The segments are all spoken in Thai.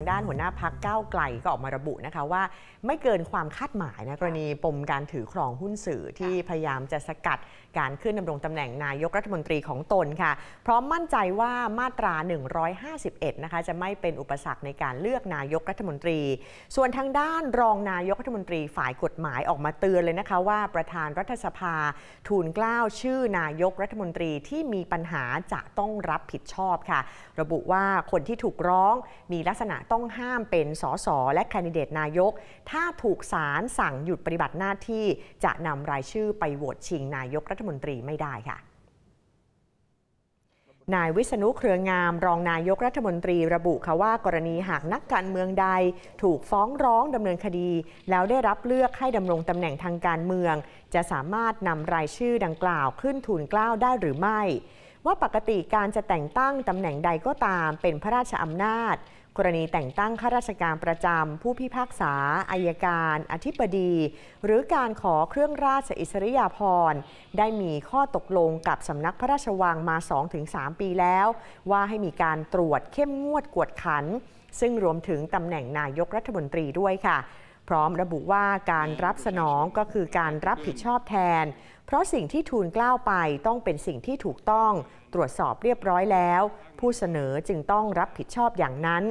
ด้านหัวหน้าพักก้าวไกลก็ออกมาระบุนะคะว่า ไม่เกินความคาดหมายนะกรณีปมการถือครองหุ้นสื่อที่พยายามจะสกัดการขึ้นดำรงตำแหน่งนายกรัฐมนตรีของตนค่ะ พร้อมมั่นใจว่ามาตรา 151 นะคะจะไม่เป็นอุปสรรคในการเลือกนายกรัฐมนตรี ส่วนทางด้านรองนายกรัฐมนตรีฝ่ายกฎหมายออกมาเตือนเลยนะคะว่าประธานรัฐสภาทูลเกล้าชื่อนายกรัฐมนตรีที่มีปัญหาจะต้องรับผิดชอบค่ะ ระบุว่าคนที่ถูกร้องมีลักษณะต้องห้ามเป็นสสและแคนดิเดตนายก ถ้าถูกศาลสั่งหยุดปฏิบัติหน้าที่จะนำรายชื่อไปโหวตชิงนายกรัฐมนตรีไม่ได้ค่ะนายวิษณุเครืองามรองนายกรัฐมนตรีระบุค่ะว่ากรณีหากนักการเมืองใด ถูกฟ้องร้องดำเนินคดี แล้วได้รับเลือกให้ดำรงตำแหน่งทางการเมือง จะสามารถนำรายชื่อดังกล่าวขึ้นทูลเกล้าได้หรือไม่ ว่าปกติการจะแต่งตั้งตำแหน่งใดก็ตามเป็นพระราชอำนาจ กรณีแต่งตั้งข้าราชการประจำผู้พิพากษาอายการ อธิบดี หรือการขอเครื่องราชอิสริยาภรณ์ได้มีข้อตกลงกับสำนักพระราชวังมา 2-3 ปีแล้ว ว่าให้มีการตรวจเข้มงวดกวดขัน ซึ่งรวมถึงตำแหน่งนายกรัฐมนตรีด้วยค่ะ พร้อมระบุว่าการรับสนองก็คือการรับผิดชอบแทน เพราะสิ่งที่ทูลกล้าวไปต้องเป็นสิ่งที่ถูกต้องตรวจสอบเรียบร้อยแล้ว ผู้เสนอจึงต้องรับผิดชอบอย่างนั้น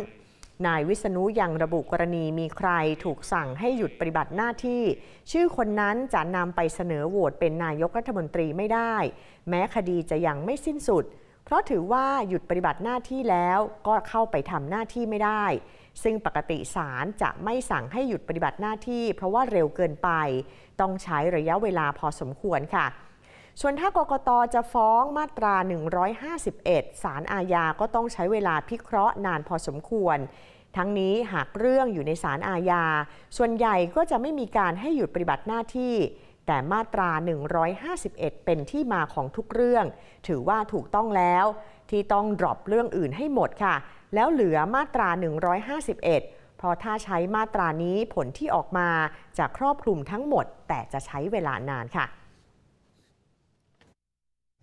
นายวิษณุยังระบุกรณีมีใครถูกสั่งให้หยุดปฏิบัติหน้าที่ ชื่อคนนั้นจะนำไปเสนอโหวตเป็นนายกรัฐมนตรีไม่ได้ แม้คดีจะยังไม่สิ้นสุด เพราะถือว่าหยุดปฏิบัติหน้าที่แล้วก็เข้าไปทำหน้าที่ไม่ได้ ซึ่งปกติศาลจะไม่สั่งให้หยุดปฏิบัติหน้าที่ เพราะว่าเร็วเกินไป ต้องใช้ระยะเวลาพอสมควรค่ะ ส่วนถ้ากกตจะฟ้องมาตรา 151สารอาญาก็ต้องใช้เวลาพิเคราะห์นานพอสมควร ทั้งนี้หากเรื่องอยู่ในสารอาญา ส่วนใหญ่ก็จะไม่มีการให้หยุดปฏิบัติหน้าที่ แต่มาตรา 151 เป็นที่มาของทุกเรื่อง ถือว่าถูกต้องแล้วที่ต้องดรอปเรื่องอื่นให้หมดค่ะ แล้วเหลือมาตรา 151เพราะถ้าใช้มาตรานี้ผลที่ออกมาจะครอบคลุมทั้งหมด แต่จะใช้เวลานานค่ะ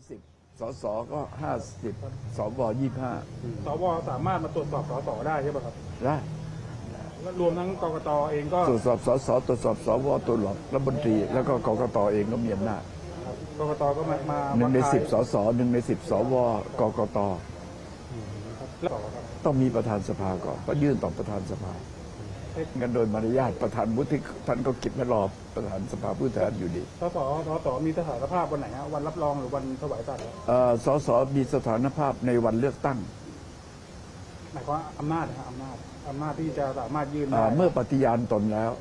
สิบสสก็ห้าสิบสวยี่ห้าสวสามารถมาตรวจสอบสสได้ใช่ไหมครับ ได้แล้ว รวมทั้งกกตเองก็ตรวจสอบสสตรวจสอบสวตรวจสอบรัฐมนตรี แล้วก็กกตเองก็มีอำนาจกกตก็มามาหนึ่งในวัดท้ายสิบสสหนึ่งในสิบสวกกตแล้วต่อครับต้องมีประธานสภาก่อนก็ยื่นต่อประธานสภางั้นโดยมารยาทประธานวุฒิท่านก็กิจไม่รอประธานสภาผู้แทนอยู่ดี สสสสมีสถานภาพวันไหนฮะวันรับรองหรือวันถวายสัตย์ครับเอ่อสสมีสถานภาพในวันเลือกตั้ง หมายความว่าอำนาจนะฮะอำนาจอำนาจที่จะสามารถยื่นเอ่ได้อเมื่อปฏิญาณตนแล้ว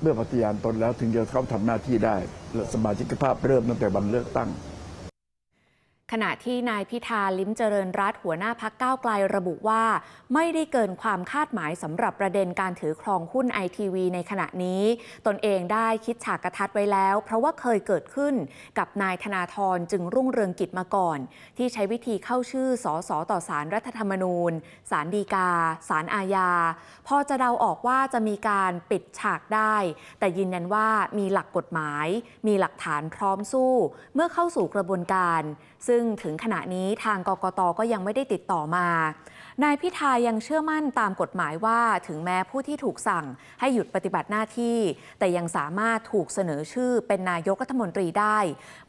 เมื่อปฏิญาณตนแล้วถึงจะเข้าทำหน้าที่ได้และสมาชิกภาพเริ่มตั้งแต่วันเลือกตั้ง ขณะที่นายพิธาลิ้มเจริญรัตหัวหน้าพักก้าวไกลระบุว่า ไม่ได้เกินความคาดหมายสำหรับประเด็นการถือครองหุ้นไอทีวีในขณะนี้ ตนเองได้คิดฉากกระทัดไว้แล้ว เพราะว่าเคยเกิดขึ้นกับนายธนาธรจึงรุ่งเรืองกิจมาก่อน ที่ใช้วิธีเข้าชื่อสอสอต่อสารรัฐธรรมนูญ สารดีกา สารอาญา พอจะเดาออกว่าจะมีการปิดฉากได้ แต่ยืนยันว่ามีหลักกฎหมาย มีหลักฐานพร้อมสู้ เมื่อเข้าสู่กระบวนการ ซึ่งถึงขณะนี้ทางกกตก็ยังไม่ได้ติดต่อมา นายพิธายังเชื่อมั่นตามกฎหมายว่าถึงแม้ผู้ที่ถูกสั่งให้หยุดปฏิบัติหน้าที่ แต่ยังสามารถถูกเสนอชื่อเป็นนายกรัฐมนตรีได้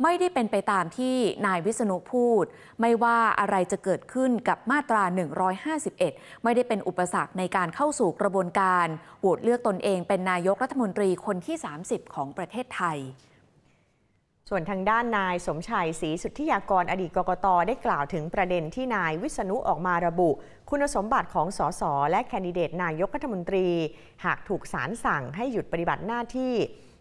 ไม่ได้เป็นไปตามที่นายวิษณุพูด ไม่ว่าอะไรจะเกิดขึ้นกับมาตรา 151 ไม่ได้เป็นอุปสรรคในการเข้าสู่กระบวนการโหวตเลือกตนเองเป็นนายกรัฐมนตรีคนที่ 30 ของประเทศไทย ส่วนทางด้านนายสมชัยศรีสุทธิยากรอดีตกกตได้กล่าวถึงประเด็นที่นายวิษณุออกมาระบุ คุณสมบัติของสสและแคนดิเดตนายกรัฐมนตรี หากถูกศาลสั่งให้หยุดปฏิบัติหน้าที่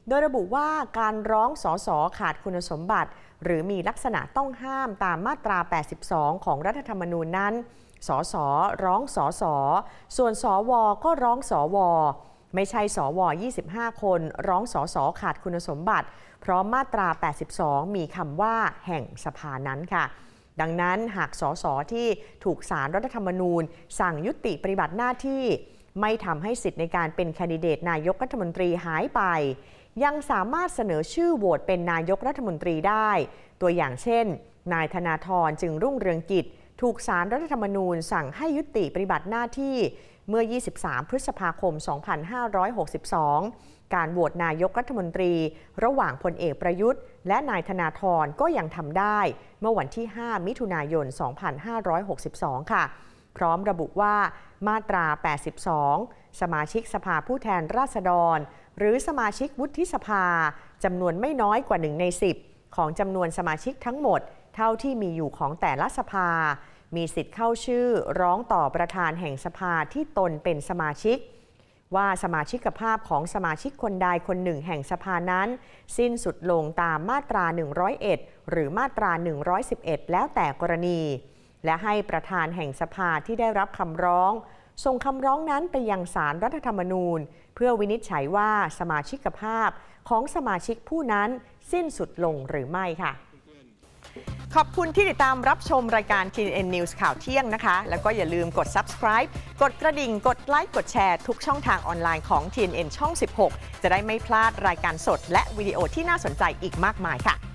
โดยระบุว่าการร้องสสขาดคุณสมบัติ หรือมีลักษณะต้องห้ามตามมาตรา 82 ของรัฐธรรมนูญนั้น สสร้องสสส่วนสวก็ร้องสว ไม่ใช่สว 25 คน ร้องสสขาดคุณสมบัติ เพราะมาตรา 82 มีคำว่าแห่งสภานั้นค่ะดังนั้นหากสสที่ถูกสารรัฐธรรมนูญ สั่งยุติปฏิบัติหน้าที่ ไม่ทำให้สิทธิ์ในการเป็นแคนดิเดตนายกรัฐมนตรีหายไป ยังสามารถเสนอชื่อโหวตเป็นนายกรัฐมนตรีได้ ตัวอย่างเช่น นายธนาธรจึงรุ่งเรืองกิจ ถูกสารรัฐธรรมนูญสั่งให้ยุติปฏิบัติหน้าที่เมื่อ 23 พฤษภาคม 2562 การโหวตนายกรัฐมนตรี ระหว่างพลเอกประยุทธ์ และนายธนาธรก็ยังทำได้ เมื่อวันที่ 5 มิถุนายน 2562 ค่ะ พร้อมระบุว่ามาตรา 82 สมาชิกสภาผู้แทนราษฎร หรือสมาชิกวุฒิสภาจำนวนไม่น้อยกว่า 1 ใน 10 ของจำนวนสมาชิกทั้งหมด เท่าที่มีอยู่ของแต่ละสภา มีสิทธิ์เข้าชื่อร้องต่อประธานแห่งสภาที่ตนเป็นสมาชิก ว่าสมาชิกภาพของสมาชิกคนใดคนหนึ่งแห่งสภานั้น สิ้นสุดลงตามมาตรา 101 หรือมาตรา 111 แล้วแต่กรณี และให้ประธานแห่งสภาที่ได้รับคำร้องส่งคำร้องนั้นไปยังสารรัฐธรรมนูญ เพื่อวินิจฉัยว่าสมาชิกภาพของสมาชิกผู้นั้นสิ้นสุดลงหรือไม่ค่ะ ขอบคุณที่ติดตามรับชมรายการ TNN News ข่าวเที่ยงนะคะ แล้วก็อย่าลืมกด subscribe กดกระดิ่ง กดไลค์ กดแชร์ทุกช่องทางออนไลน์ของ TNN ช่อง 16 จะได้ไม่พลาดรายการสด และวิดีโอที่น่าสนใจอีกมากมายค่ะ